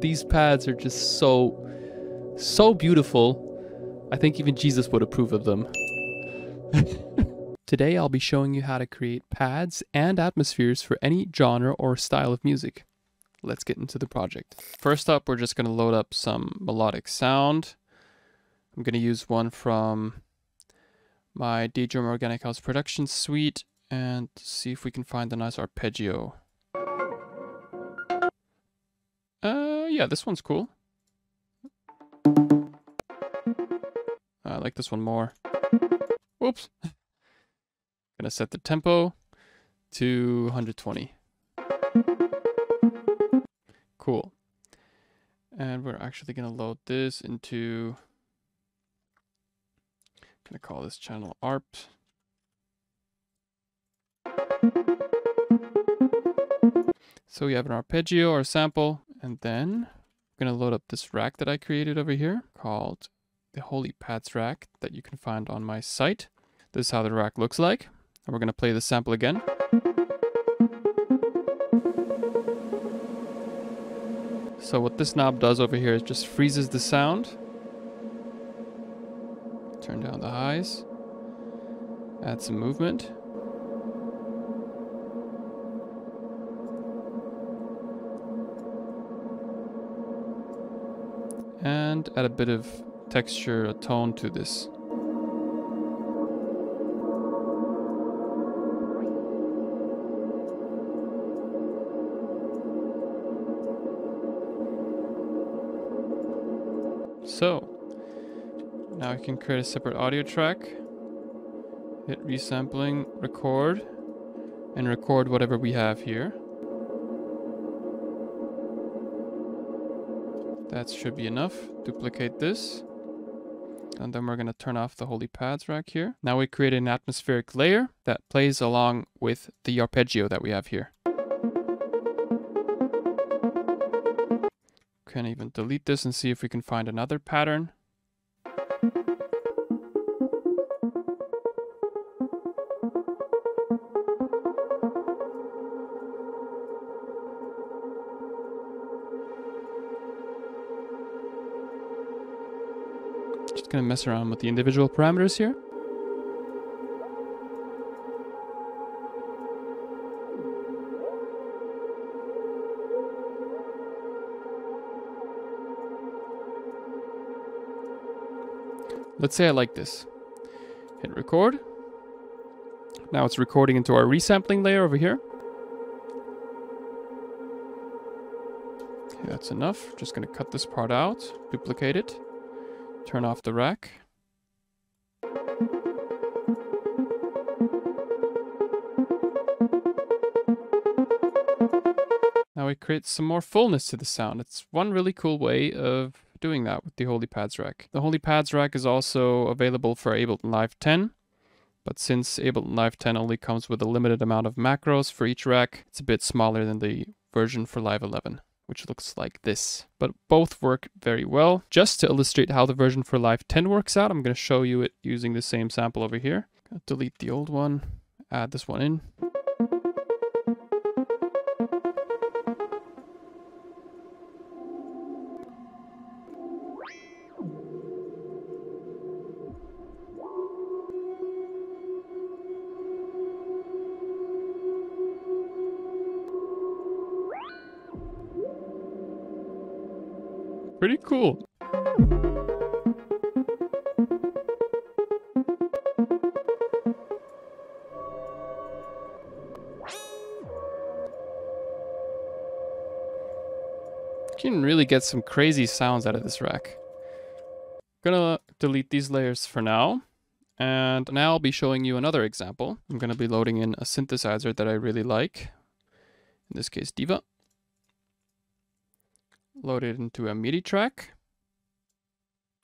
these pads are just so, so beautiful. I think even Jesus would approve of them. Today I'll be showing you how to create pads and atmospheres for any genre or style of music. Let's get into the project. First up, we're just going to load up some melodic sound. I'm going to use one from my DJM Organic House Production Suite and see if we can find a nice arpeggio. Yeah, this one's cool. I like this one more. Whoops. Gonna set the tempo to 120. Cool. And we're actually gonna load this into gonna call this channel ARP. So we have an arpeggio or sample, and then I'm gonna load up this rack that I created over here called the Holy Pads rack that you can find on my site. This is how the rack looks like. And we're gonna play the sample again. So what this knob does over here is just freezes the sound. Turn down the highs. Add some movement. Add a bit of texture, a tone to this. So, now I can create a separate audio track, hit resampling, record, and record whatever we have here. That should be enough. Duplicate this. And then we're going to turn off the Holy Pads rack here. Now we create an atmospheric layer that plays along with the arpeggio that we have here. Can even delete this and see if we can find another pattern. Just gonna mess around with the individual parameters here. Let's say I like this. Hit record. Now it's recording into our resampling layer over here. Okay, that's enough. Just gonna cut this part out, duplicate it. Turn off the rack. Now we create some more fullness to the sound. It's one really cool way of doing that with the Holy Pads rack. The Holy Pads rack is also available for Ableton Live 10, but since Ableton Live 10 only comes with a limited amount of macros for each rack, it's a bit smaller than the version for Live 11 which looks like this. But both work very well. Just to illustrate how the version for Live 10 works out, I'm going to show you it using the same sample over here. Delete the old one, add this one in. Cool. You can really get some crazy sounds out of this rack. I'm gonna delete these layers for now. And now I'll be showing you another example. I'm gonna be loading in a synthesizer that I really like. In this case, Diva load it into a MIDI track.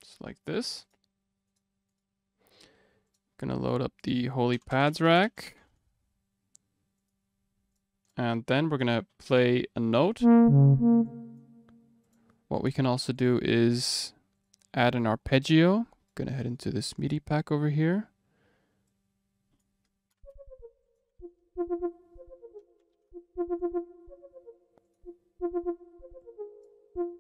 Just like this. Gonna load up the Holy Pads rack. And then we're gonna play a note. What we can also do is add an arpeggio. Gonna head into this MIDI pack over here. Just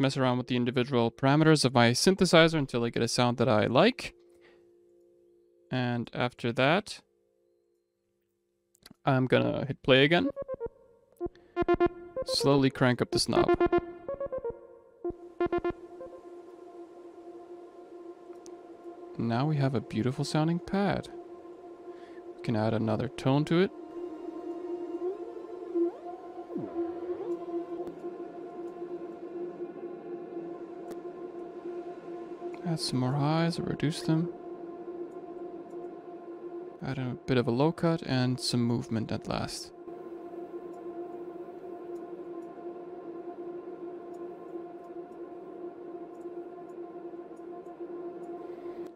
mess around with the individual parameters of my synthesizer until I get a sound that I like. And after that, I'm gonna hit play again. Slowly crank up this knob. Now we have a beautiful sounding pad. We can add another tone to it. Add some more highs or reduce them. Add a bit of a low cut and some movement at last.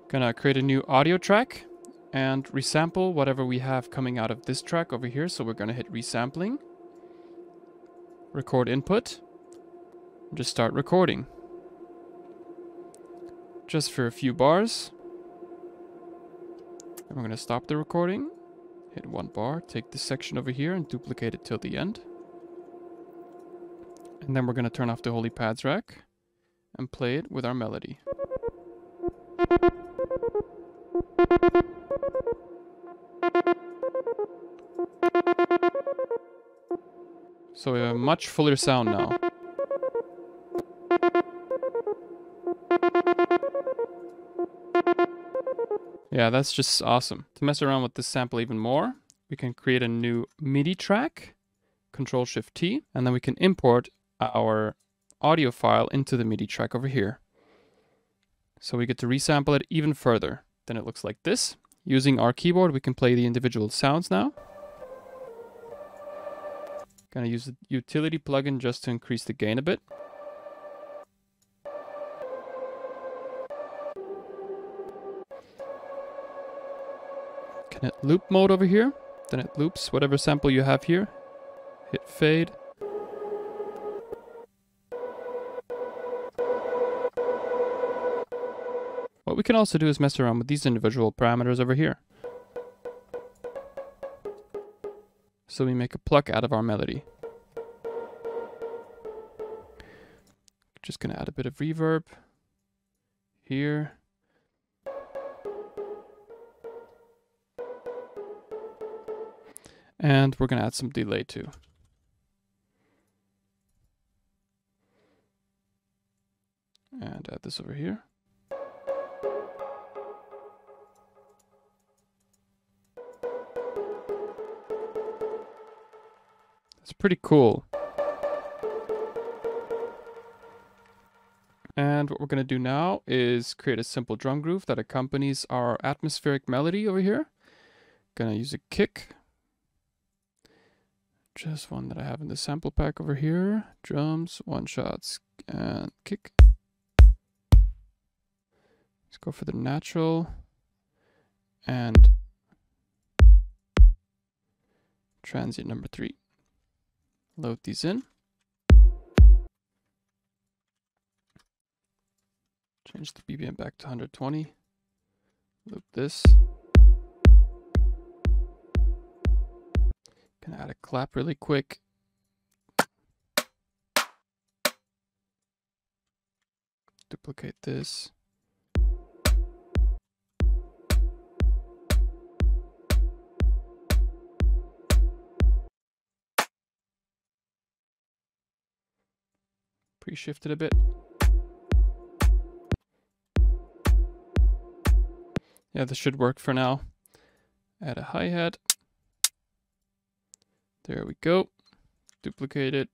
Gonna create a new audio track and resample whatever we have coming out of this track over here. So we're gonna hit resampling, record input, just start recording. Just for a few bars. And we're gonna stop the recording, hit one bar, take this section over here and duplicate it till the end. And then we're gonna turn off the Holy Pads rack and play it with our melody. So we have a much fuller sound now. Yeah, that's just awesome. To mess around with this sample even more, we can create a new MIDI track, Control Shift T, and then we can import our audio file into the MIDI track over here. So we get to resample it even further. Then it looks like this. Using our keyboard, we can play the individual sounds now. Gonna use the utility plugin just to increase the gain a bit. Can hit loop mode over here. Then it loops whatever sample you have here. Hit fade. We can also do is mess around with these individual parameters over here. So we make a pluck out of our melody. Just gonna add a bit of reverb here. And we're gonna add some delay too. And add this over here. Pretty cool. And what we're going to do now is create a simple drum groove that accompanies our atmospheric melody over here. Gonna use a kick. Just one that I have in the sample pack over here. Drums, one shots, and kick. Let's go for the natural. And transient number three. Load these in. Change the BPM back to 120. Loop this. Can add a clap really quick. Duplicate this. Pre-shifted a bit. Yeah, this should work for now. Add a hi-hat. There we go. Duplicate it.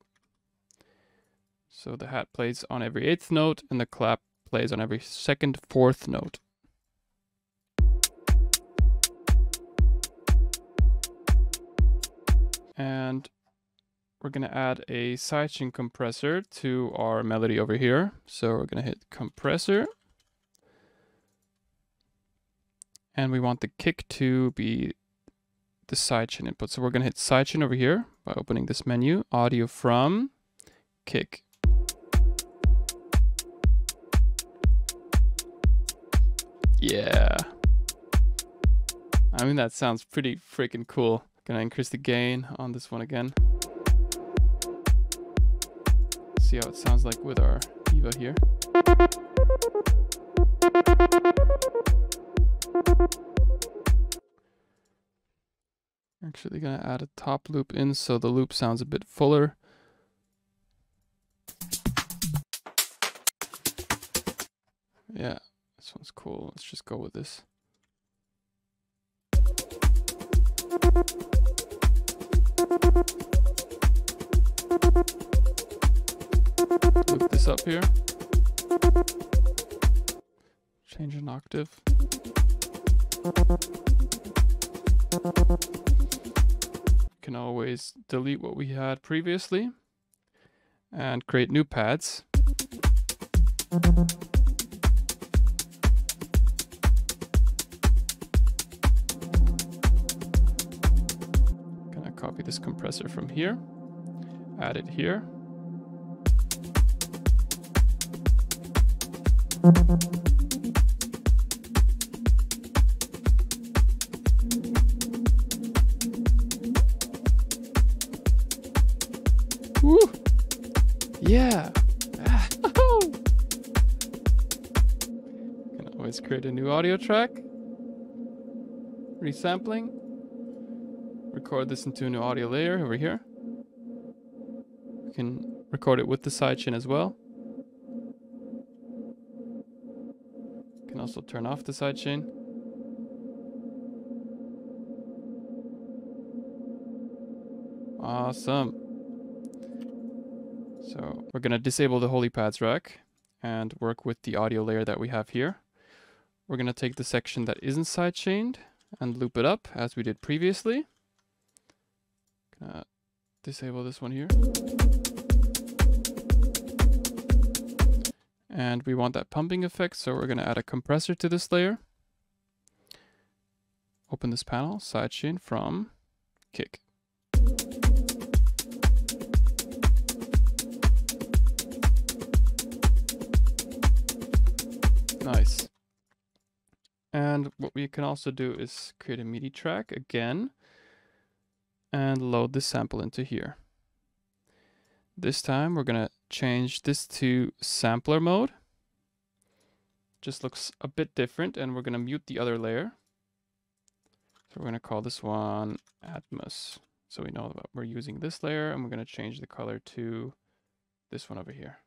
So the hat plays on every eighth note and the clap plays on every second fourth note. And we're going to add a sidechain compressor to our melody over here. So we're going to hit compressor. And we want the kick to be the sidechain input. So we're going to hit sidechain over here by opening this menu, audio from kick. Yeah. I mean, that sounds pretty freaking cool. Gonna increase the gain on this one again. See how it sounds like with our EVA here. Actually gonna add a top loop in so the loop sounds a bit fuller. Yeah, this one's cool. Let's just go with this. Loop this up here. Change an octave. Can always delete what we had previously and create new pads. Gonna copy this compressor from here, add it here. Woo! Yeah! Can always create a new audio track. Resampling. Record this into a new audio layer over here. We can record it with the sidechain as well. Can also turn off the sidechain. Awesome. So we're going to disable the Holy Pads rack and work with the audio layer that we have here. We're going to take the section that isn't sidechained and loop it up as we did previously. Gonna disable this one here. And we want that pumping effect, so we're going to add a compressor to this layer. Open this panel, sidechain from Kick. Nice. And what we can also do is create a MIDI track again and load the sample into here. This time we're going to change this to sampler mode. Just looks a bit different and we're going to mute the other layer. So we're going to call this one Atmos. So we know that we're using this layer and we're going to change the color to this one over here.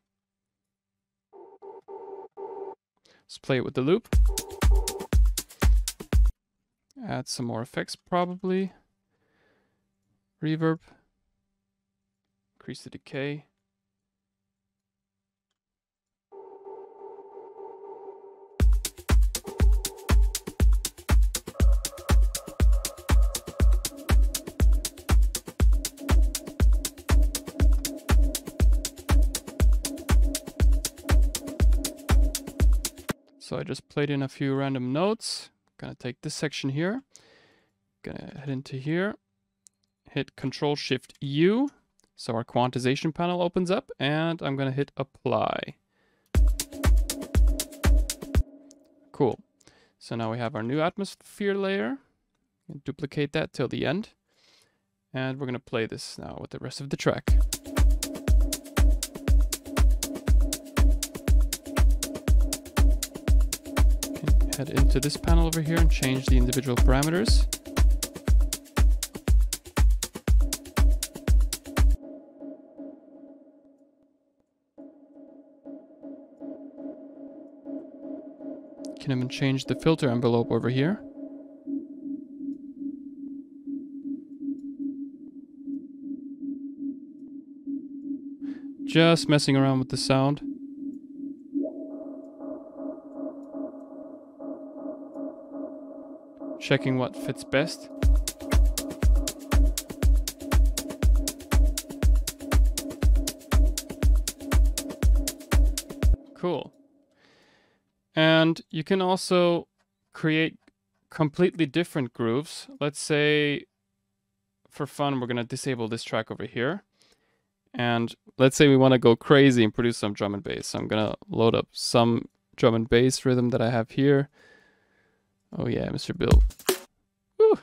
Let's play it with the loop. Add some more effects probably. Reverb. Increase the decay. So I just played in a few random notes. Gonna take this section here. Gonna head into here. Hit Control Shift U. So our quantization panel opens up and I'm gonna hit apply. Cool. So now we have our new atmosphere layer. Duplicate that till the end. And we're gonna play this now with the rest of the track. Head into this panel over here and change the individual parameters. Can even change the filter envelope over here. Just messing around with the sound. Checking what fits best. Cool. And you can also create completely different grooves. Let's say for fun, we're going to disable this track over here. And let's say we want to go crazy and produce some drum and bass. So I'm going to load up some drum and bass rhythm that I have here. Oh yeah, Mr. Bill. Woo.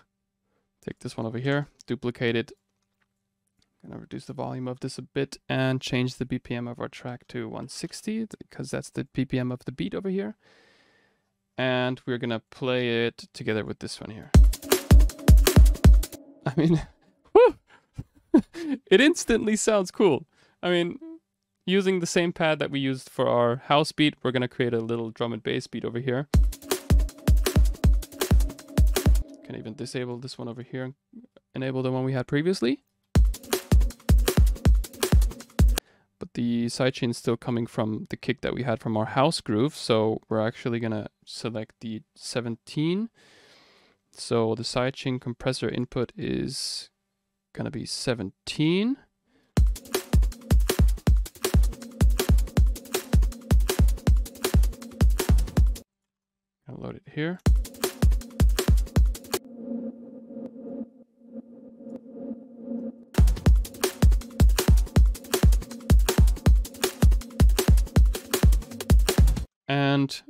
Take this one over here, duplicate it. Gonna reduce the volume of this a bit and change the BPM of our track to 160 because that's the BPM of the beat over here. And we're gonna play it together with this one here. I mean, it instantly sounds cool. I mean, using the same pad that we used for our house beat, we're gonna create a little drum and bass beat over here. Can even disable this one over here and enable the one we had previously. But the sidechain is still coming from the kick that we had from our house groove, so we're actually gonna select the 17. So the sidechain compressor input is gonna be 17. I'll load it here. And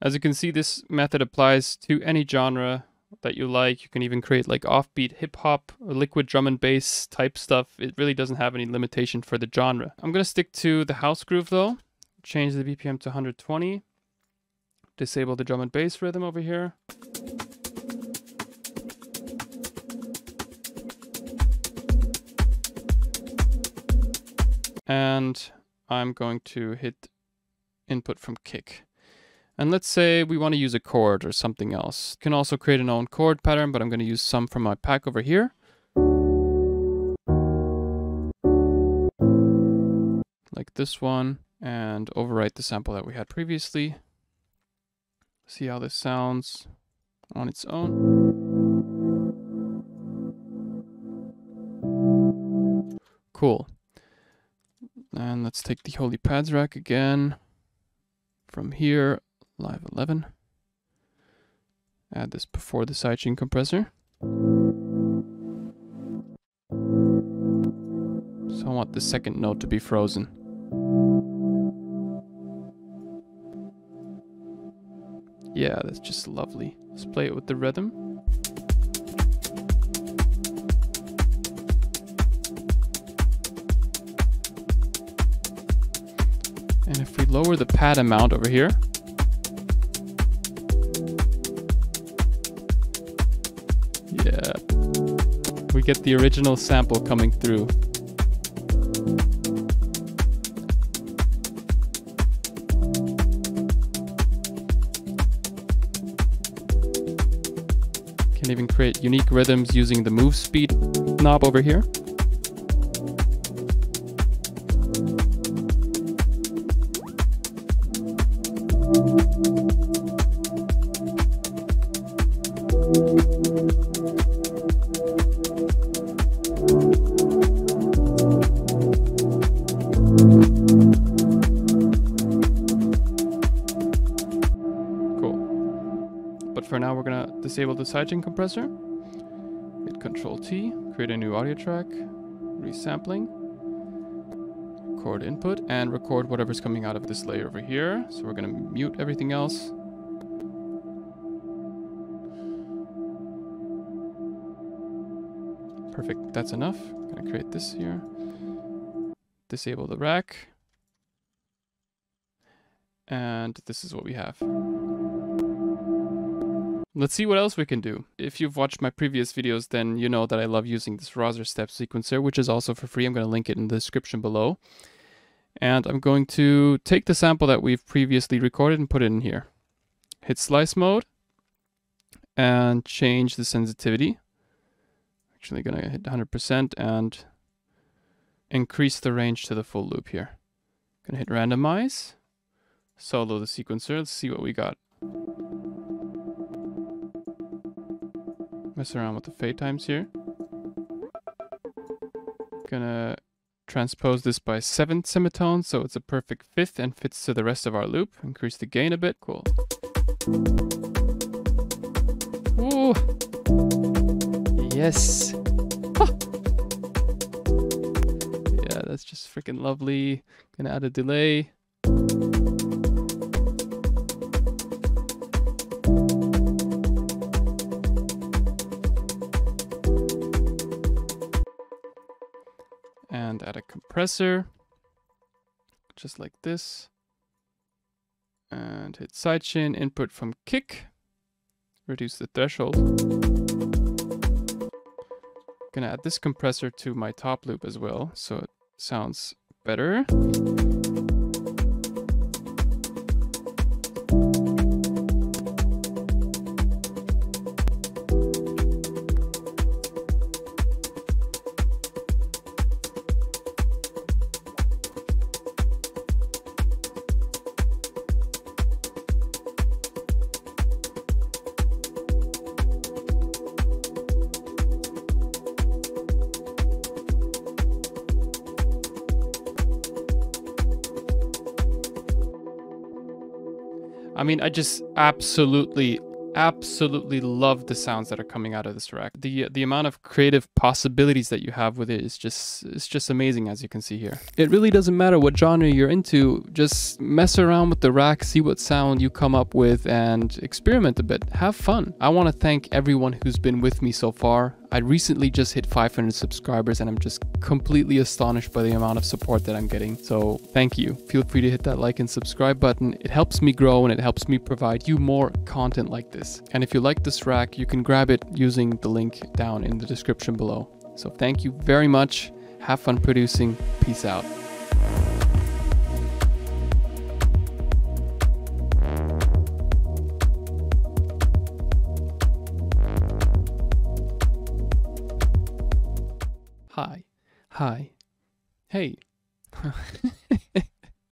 as you can see, this method applies to any genre that you like. You can even create like offbeat hip hop liquid drum and bass type stuff. It really doesn't have any limitation for the genre. I'm going to stick to the house groove though. Change the BPM to 120. Disable the drum and bass rhythm over here. And I'm going to hit input from kick. And let's say we want to use a chord or something else. You can also create an own chord pattern, but I'm going to use some from my pack over here. Like this one, and overwrite the sample that we had previously. See how this sounds on its own. Cool. And let's take the Holy Pads rack again. From here, live 11. Add this before the sidechain compressor. So I want the second note to be frozen. Yeah, that's just lovely. Let's play it with the rhythm. Lower the pad amount over here, yeah, we get the original sample coming through. Can even create unique rhythms using the move speed knob over here. For now we're gonna disable the sidechain compressor. Hit Control T, create a new audio track, resampling, record input, and record whatever's coming out of this layer over here. So we're gonna mute everything else. Perfect, that's enough. Gonna create this here. Disable the rack. And this is what we have. Let's see what else we can do. If you've watched my previous videos, then you know that I love using this Rozzer step sequencer, which is also for free. I'm going to link it in the description below. And I'm going to take the sample that we've previously recorded and put it in here. Hit slice mode and change the sensitivity. Actually going to hit 100% and increase the range to the full loop here. Going to hit randomize, solo the sequencer. Let's see what we got. Mess around with the fade times here. Gonna transpose this by seventh semitones so it's a perfect fifth and fits to the rest of our loop. Increase the gain a bit. Cool. Ooh. Yes. Yeah, that's just freaking lovely. Gonna add a delay. Compressor, just like this. And hit sidechain, input from kick, reduce the threshold. Gonna add this compressor to my top loop as well, so it sounds better. I mean, I just absolutely, absolutely love the sounds that are coming out of this rack. The the amount of creative possibilities that you have with it is just it's just amazing as you can see here. It really doesn't matter what genre you're into, just mess around with the rack, see what sound you come up with and experiment a bit. Have fun. I want to thank everyone who's been with me so far. I recently just hit 500 subscribers and I'm just completely astonished by the amount of support that I'm getting. So thank you. Feel free to hit that like and subscribe button. It helps me grow and it helps me provide you more content like this. And if you like this rack, you can grab it using the link down in the description below. So thank you very much. Have fun producing. Peace out. Hi. Hi. Hey.